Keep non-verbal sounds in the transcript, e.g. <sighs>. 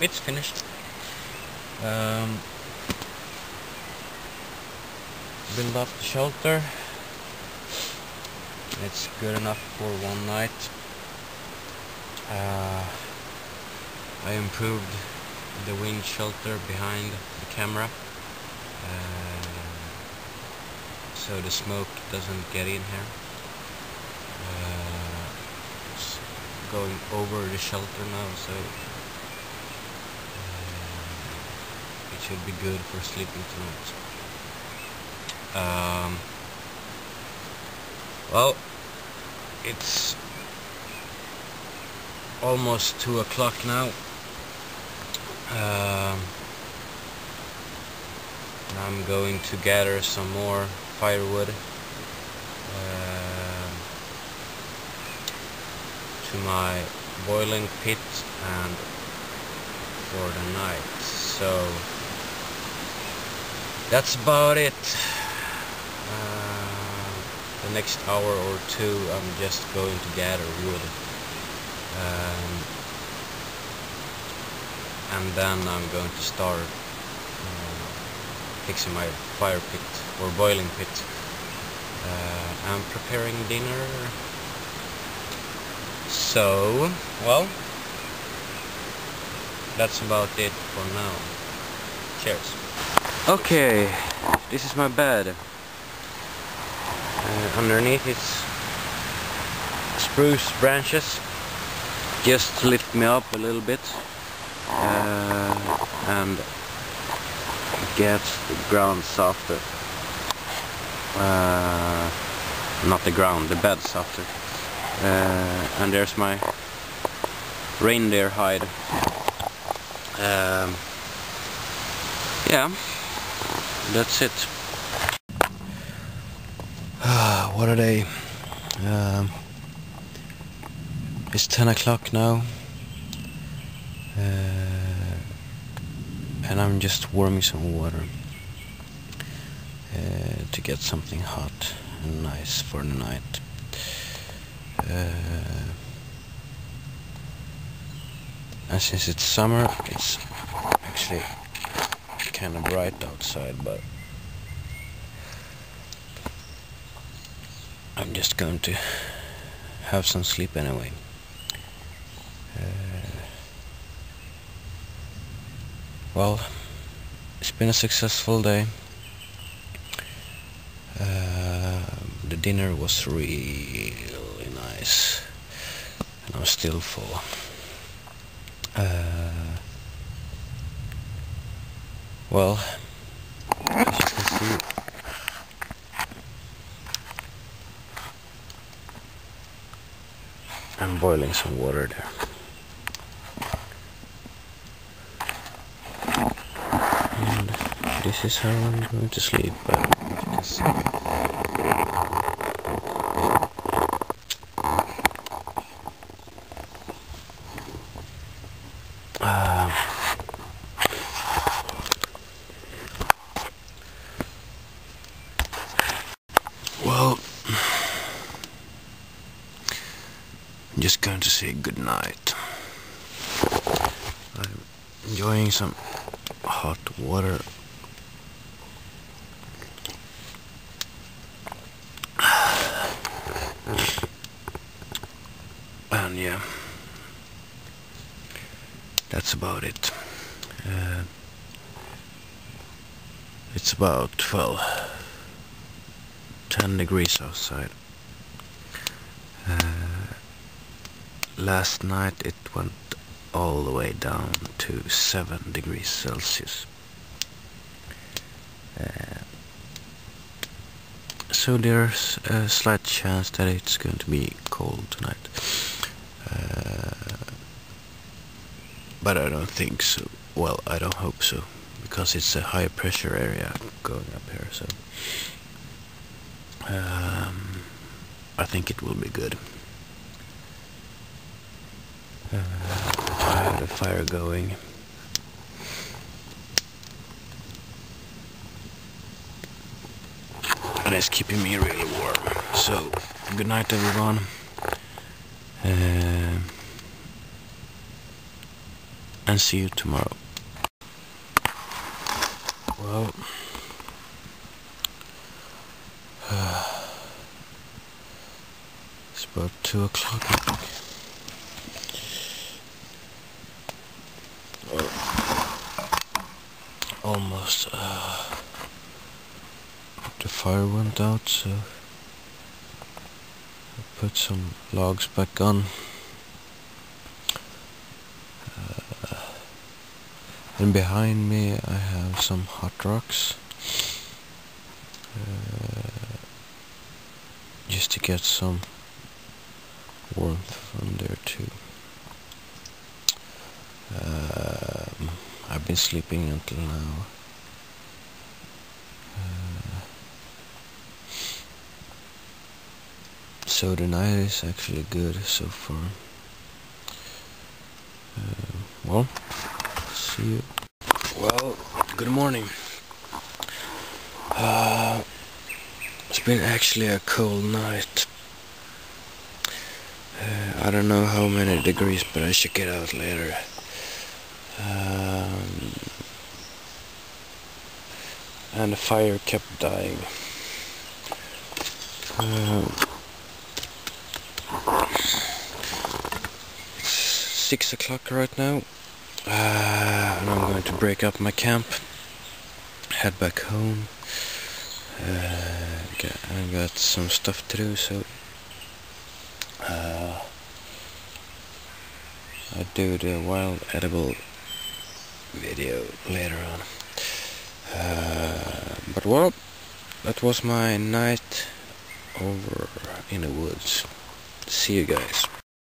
it's finished. Um, build up the shelter. It's good enough for one night. Uh, I improved the wind shelter behind the camera uh, so the smoke doesn't get in here. Uh, going over the shelter now, so uh, it should be good for sleeping tonight. Um, well, it's almost two o'clock now. Um, I'm going to gather some more firewood um, to my boiling pit and for the night. So that's about it. Uh, the next hour or two I'm just going to gather wood. Um, and then I'm going to start uh, fixing my fire pit or boiling pit. Uh, I'm preparing dinner. So, well, that's about it for now. Cheers. Okay, this is my bed. Uh, underneath it's spruce branches just lift me up a little bit uh, and get the ground softer. Uh, not the ground, the bed softer. Uh, and there's my reindeer hide. Um, yeah that's it what a day um, it's 10 o'clock now. Uh, and I'm just warming some water uh, to get something hot and nice for the night. Uh, and since it's summer, it's actually kind of bright outside, but I'm just going to have some sleep anyway. Well, it's been a successful day. Uh, the dinner was really nice, and I'm still full. Uh, well, I'm boiling some water there. And this is how I'm going to sleep, but you can see. Uh, well, I'm just going to say good night. I'm enjoying some hot water. And yeah that's about it. Uh, it's about well 10 degrees outside. Uh, last night it went all the way down to 7 degrees Celsius. Uh, so there's a slight chance that it's going to be cold tonight. Uh, but I don't think so. Well I don't hope so because it's a high pressure area going up here so um, I think it will be good uh, I have the fire going and it's keeping me really warm so good night, everyone. Uh, and see you tomorrow. Well, <sighs> it's about two o'clock, I think. Almost uh, the fire went out so I put some logs back on. Uh, and behind me I have some hot rocks. Uh, just to get some warmth from there too um, I've been sleeping until now. Uh, so the night is actually good so far. Uh, well see you. Well good morning. Uh, it's been actually a cold night. Uh, I don't know how many degrees but I should get out later um, and the fire kept dying. It's six o'clock right now, uh, and I'm going to break up my camp, head back home. Uh, I got some stuff to do, so uh, I do the wild edible video later on. Uh, but well, that was my night over in the woods. See you guys.